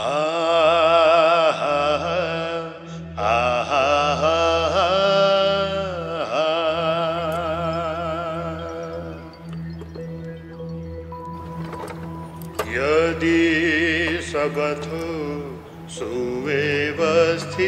Ah, ah, ah, ah. यदि सबथ सुव्यवस्थित